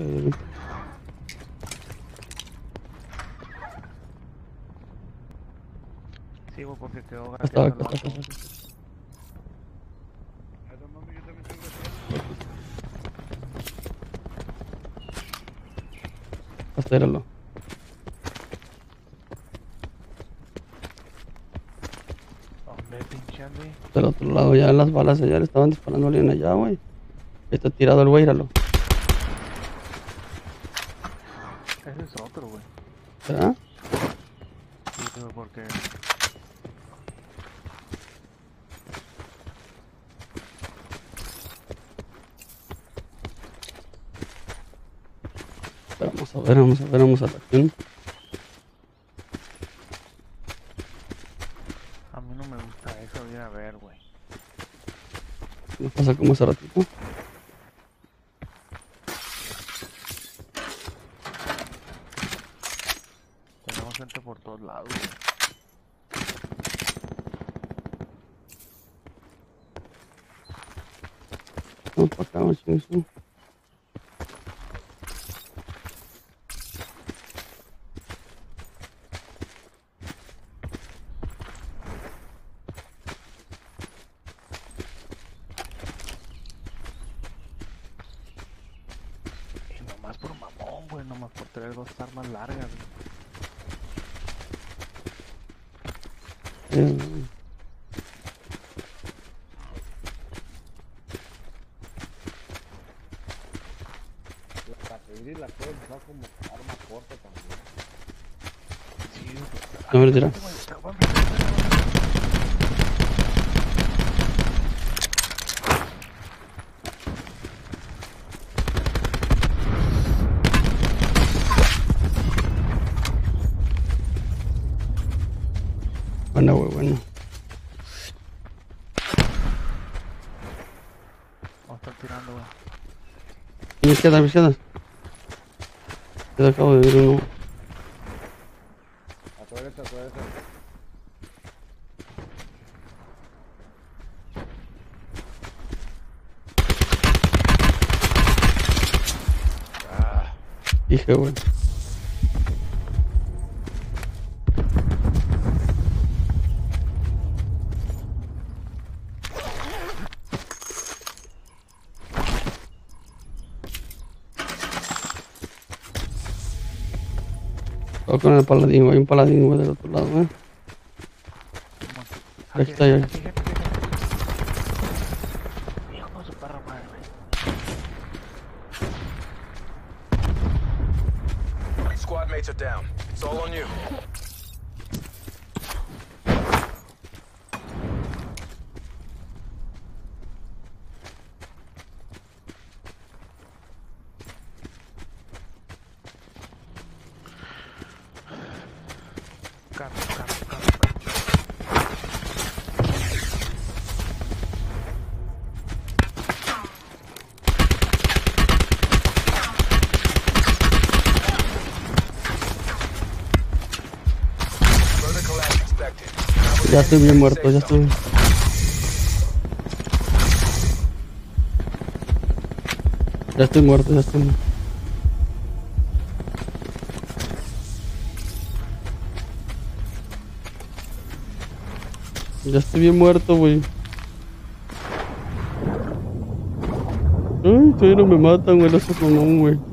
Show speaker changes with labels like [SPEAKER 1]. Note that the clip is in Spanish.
[SPEAKER 1] Eh,
[SPEAKER 2] Sigo porque
[SPEAKER 1] Acá está,
[SPEAKER 2] gateando
[SPEAKER 1] acá
[SPEAKER 2] vato.
[SPEAKER 1] acá está.
[SPEAKER 3] Ay, no mames, yo también tengo que
[SPEAKER 1] Hasta éralo.
[SPEAKER 2] Hombre, pinche.
[SPEAKER 1] Del otro lado ya las balas ya le estaban disparando a alguien allá, güey. Está tirado el güey, íralo.
[SPEAKER 2] Ese es otro, güey.
[SPEAKER 1] ¿Será?
[SPEAKER 2] Sí, porque...
[SPEAKER 1] Vamos a ver, vamos a ver, vamos a la acción.
[SPEAKER 2] A mí no me gusta eso ir a ver, güey.
[SPEAKER 1] Nos pasa como hace ratito.
[SPEAKER 2] Gente por todos lados.
[SPEAKER 1] Vamos para acá.
[SPEAKER 2] Y nomás por mamón, güey. Nomás por tener dos armas largas, güey.
[SPEAKER 3] La y la puedes usar como arma corta también.
[SPEAKER 2] Sí, güey.
[SPEAKER 1] A ver, tira.
[SPEAKER 2] A
[SPEAKER 1] Bueno, güey, bueno.
[SPEAKER 2] Vamos a estar tirando, güey.
[SPEAKER 1] A mi izquierda, a mi izquierda. Yo acabo de ver uno.
[SPEAKER 3] Acuérdate, acuérdate.
[SPEAKER 1] Dije, güey. Todo con el paladín. Hay un paladín, del otro lado, güey. Aquí está, ya.
[SPEAKER 4] Squad mates are down. It's all on you.
[SPEAKER 1] Ya estoy bien muerto, ya estoy. Ya estoy muerto, ya estoy. Ya estoy bien muerto, güey. Ay, todavía no me matan, güey, los mamón, güey.